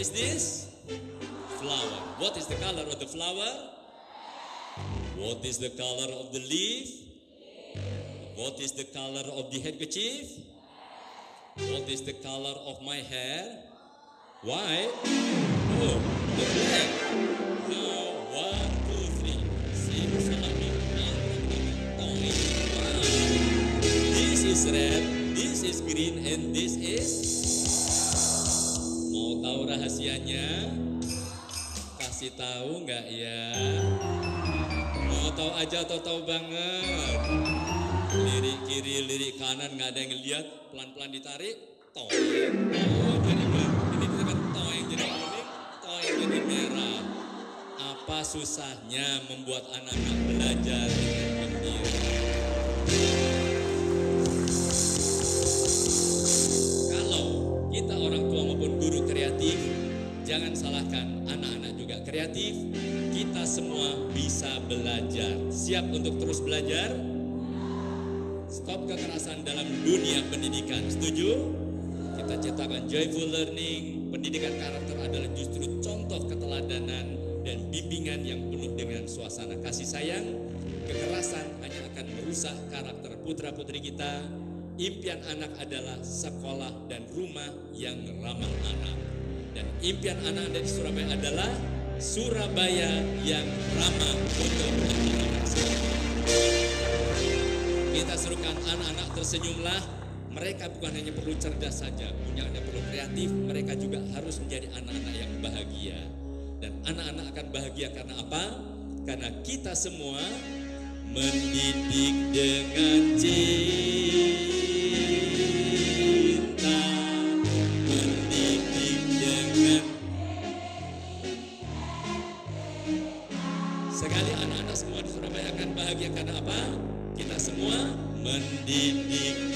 is this? Flower. What is the color of the flower? What is the color of the leaf? What is the color of the handkerchief? What is the color of my hair? Why? Oh, the black. Now, one, two, three. Simsalabim. Toing. Wow. This is red, this is green, and this is. Mau tahu rahasianya? Kasih tahu nggak ya? Mau tahu aja atau tahu banget? Lirik kiri, lirik kanan nggak ada yang lihat, pelan-pelan ditarik, toing. Oh, jadi ini kita kan toing jadi kuning, toing jadi merah. Apa susahnya membuat anak-anak belajar dengan gembira? Kreatif, jangan salahkan anak-anak juga kreatif. Kita semua bisa belajar. Siap untuk terus belajar? Stop kekerasan dalam dunia pendidikan. Setuju? Kita ciptakan joyful learning. Pendidikan karakter adalah justru contoh keteladanan dan bimbingan yang penuh dengan suasana kasih sayang. Kekerasan hanya akan merusak karakter putra-putri kita. Impian anak adalah sekolah dan rumah yang ramah anak. Dan impian anak dari Surabaya adalah Surabaya yang ramah untuk anak-anak. Kita serukan anak-anak tersenyumlah. Mereka bukan hanya perlu cerdas saja, punya hanya perlu kreatif. Mereka juga harus menjadi anak-anak yang bahagia. Dan anak-anak akan bahagia karena apa? Karena kita semua mendidik dengan cinta, Sekali anak-anak semua di Surabaya akan bahagia karena apa? Kita semua mendidik